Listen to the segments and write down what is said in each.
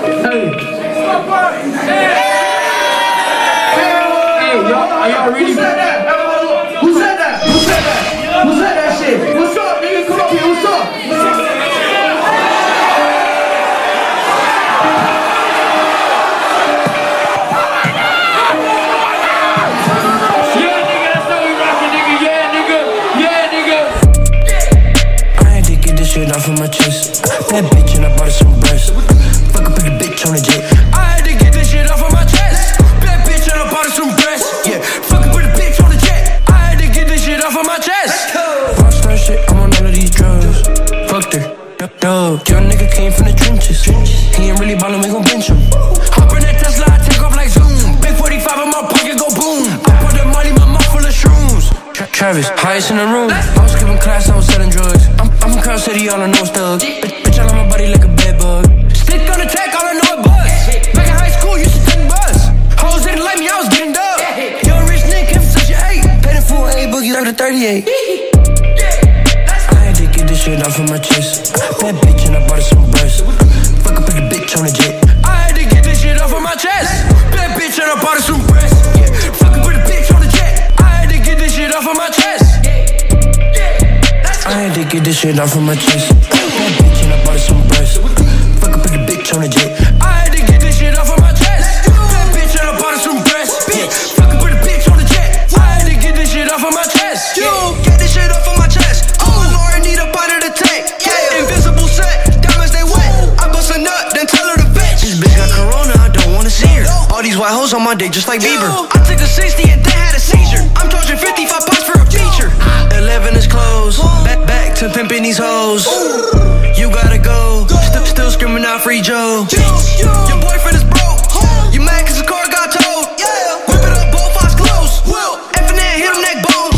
Hey. Hey, y'all, are y'all really? Who said that? Who said that? Who said that? Who said that? Shit off of my chest. Bad bitch and I bought her some breasts. Fuck up with a bitch on the jet. I had to get this shit off of my chest. Bad bitch and I bought her some breasts. Yeah, fuck up with a bitch on the jet. I had to get this shit off of my chest. Shit, I'm on all of these drugs. Dog, nigga came from the trenches. He ain't really ballin', we gon' bench him. Hop in that Tesla, take off like Zoom. Big 45 in my pocket, go boom. I put that money, my mouth full of shrooms. Travis, highest in the room. I was skipping class, City, all I know is thugs. Bitch, I love my body like a bed bug. Stick on the tech, all I know is buzz. Back in high school, used to take bus. Hoes didn't like me, I was getting dub. Young rich nigga, from such an eight. Paid in full A boogie, up to 38. I had to get this shit off of my chest. Bad bitch and I bought her some breasts. Fuck up with a bitch on the jet. I had to get this shit off of my chest. Get this shit off of my chest. Bad bitch and I bought her some breasts. Fuck up with a bitch on the jet. I had to get this shit off of my chest. Bad bitch and I bought her some breasts. Fuck up with a bitch on the jet. I had to get this shit off of my chest. Yo, get this shit off of my chest. Oh, Lord, need a part of the tank. Yeah, invisible set, diamonds they wet. I bust a nut, then tell her to bitch. This bitch got corona, I don't wanna see her. All these white hoes on my dick just like Bieber. I took a 60 and then had a seizure. Your boyfriend is broke. You mad cause the car got towed. Whip it up, both eyes closed. Infinite, hit him neck bone.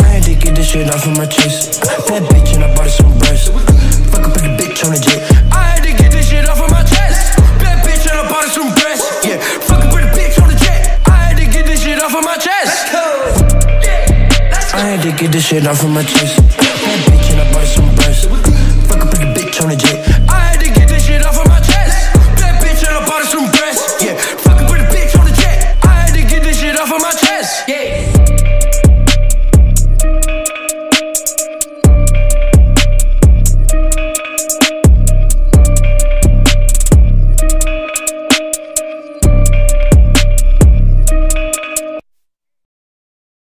I had to get this shit off of my chest. Bitch and I bought her some breasts. Fuck up with a bitch on the jet. I had to get this shit off of my chest. Bad bitch and I bought her some breasts. Yeah, fuck up with a bitch on the jet. I had to get this shit off of my chest. I had to get this shit off of my chest. for my